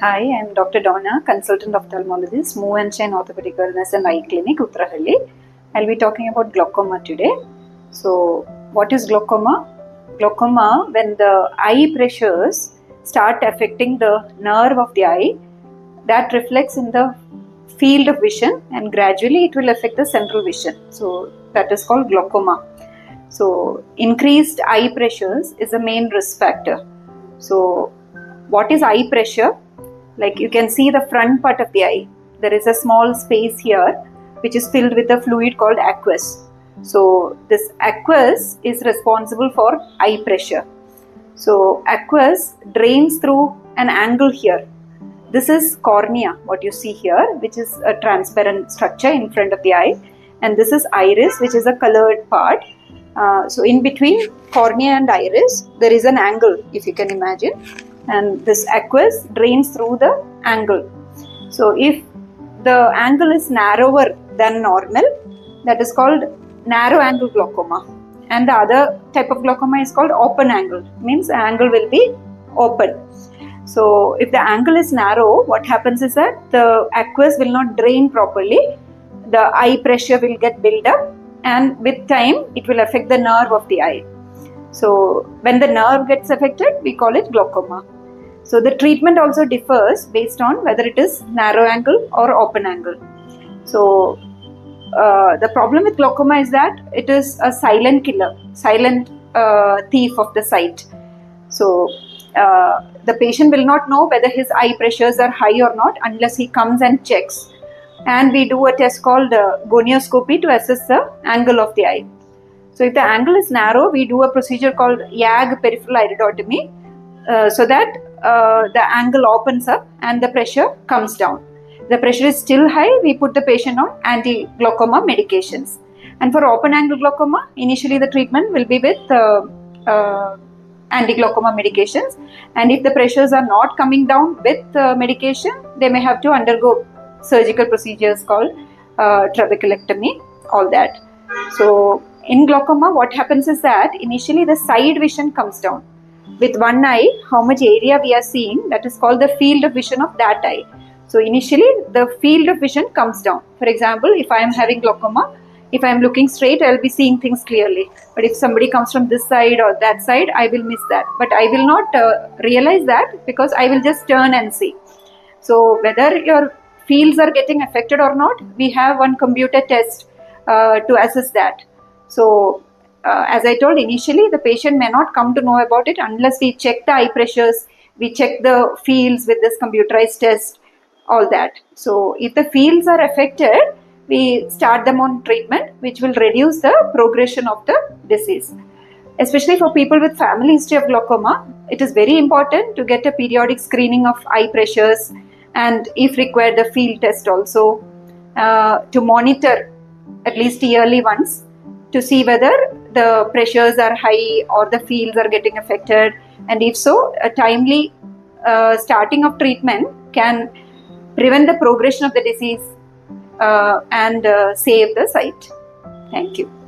Hi, I'm Dr. Donna, consultant ophthalmologist, Move and Shine Orthopedic Wellness and Eye Clinic, Uttarahalli. I'll be talking about glaucoma today. So, what is glaucoma? Glaucoma, when the eye pressures start affecting the nerve of the eye, that reflects in the field of vision and gradually it will affect the central vision. So, that is called glaucoma. So, increased eye pressures is a main risk factor. So, what is eye pressure? Like you can see the front part of the eye. There is a small space here which is filled with a fluid called aqueous. So, this aqueous is responsible for eye pressure. So, aqueous drains through an angle here. This is cornea, what you see here, which is a transparent structure in front of the eye. And this is iris, which is a colored part. Uh, so, in between cornea and iris, there is an angle, if you can imagine and this aqueous drains through the angle. So if the angle is narrower than normal, that is called narrow angle glaucoma. And the other type of glaucoma is called open angle, means angle will be open. So if the angle is narrow, what happens is that the aqueous will not drain properly, the eye pressure will get built up, and with time it will affect the nerve of the eye. So when the nerve gets affected, we call it glaucoma. So the treatment also differs based on whether it is narrow angle or open angle. So uh, the problem with glaucoma is that it is a silent killer, silent uh, thief of the sight. So uh, the patient will not know whether his eye pressures are high or not unless he comes and checks. And we do a test called gonioscopy to assess the angle of the eye. So if the angle is narrow, we do a procedure called YAG peripheral iridotomy uh, so that uh, the angle opens up and the pressure comes down. The pressure is still high, we put the patient on anti glaucoma medications. And for open angle glaucoma, initially the treatment will be with uh, uh, anti glaucoma medications. And if the pressures are not coming down with uh, medication, they may have to undergo surgical procedures called uh, trabeculectomy, all that. So, in glaucoma, what happens is that initially the side vision comes down with one eye how much area we are seeing that is called the field of vision of that eye. So initially the field of vision comes down. For example if i am having glaucoma if i am looking straight i'll be seeing things clearly. But if somebody comes from this side or that side i will miss that. But i will not uh, realize that because i will just turn and see. So whether your fields are getting affected or not we have one computer test uh, to assess that. So uh, as I told initially, the patient may not come to know about it unless we check the eye pressures, we check the fields with this computerized test, all that. So, if the fields are affected, we start them on treatment, which will reduce the progression of the disease. Especially for people with family history of glaucoma, it is very important to get a periodic screening of eye pressures and, if required, the field test also uh, to monitor at least yearly once to see whether the pressures are high or the fields are getting affected and if so a timely uh, starting of treatment can prevent the progression of the disease uh, and uh, save the sight. thank you